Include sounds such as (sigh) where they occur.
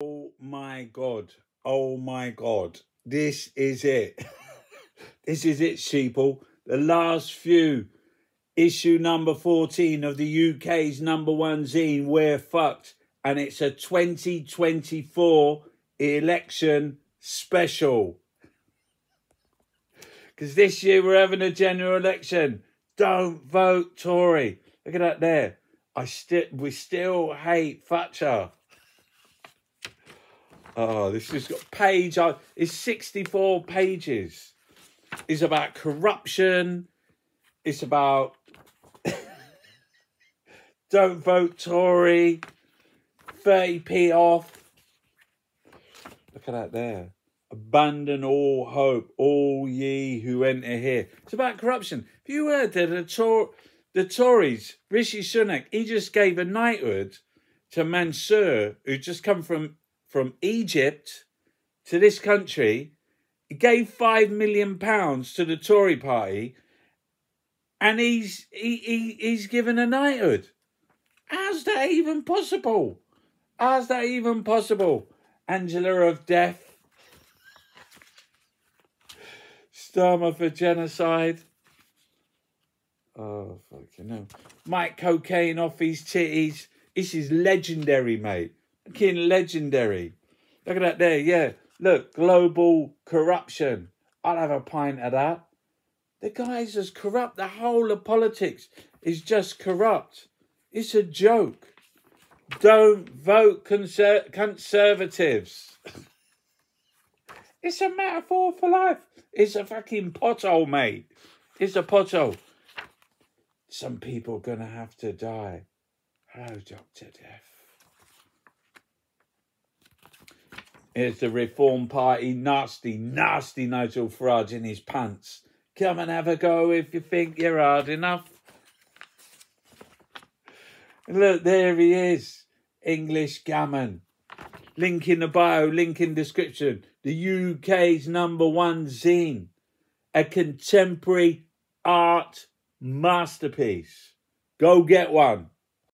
Oh my God. Oh my God. This is it. (laughs) this is it, sheeple. The last few. Issue number 14 of the UK's number one zine, We're Fucked. And it's a 2024 election special. Because this year we're having a general election. Don't vote Tory. Look at that there. I still we still hate Thatcher. Oh, this has got page. Uh, it's 64 pages. It's about corruption. It's about (laughs) don't vote Tory. 30p off. Look at that there. Abandon all hope, all ye who enter here. It's about corruption. Have you heard that the, Tor- the Tories, Rishi Sunak, he just gave a knighthood to Mansour, who just come from from Egypt to this country, he gave five million pounds to the Tory party, and he's he, he he's given a knighthood. How's that even possible? How's that even possible? Angela of Death. Starmer for genocide. Oh, fucking hell. Mike Cocaine off his titties. This is legendary, mate. Fucking legendary. Look at that there, yeah. Look, global corruption. I'll have a pint of that. The guy's as corrupt. The whole of politics is just corrupt. It's a joke. Don't vote conser- conservatives. (laughs) it's a metaphor for life. It's a fucking pothole, mate. It's a pothole. Some people are going to have to die. Oh, Hello, Dr. Death. Here's the Reform Party, nasty, nasty Nigel Farage in his pants. Come and have a go if you think you're hard enough. Look, there he is. English gammon. Link in the bio, link in description. The UK's number one zine. A contemporary art masterpiece. Go get one.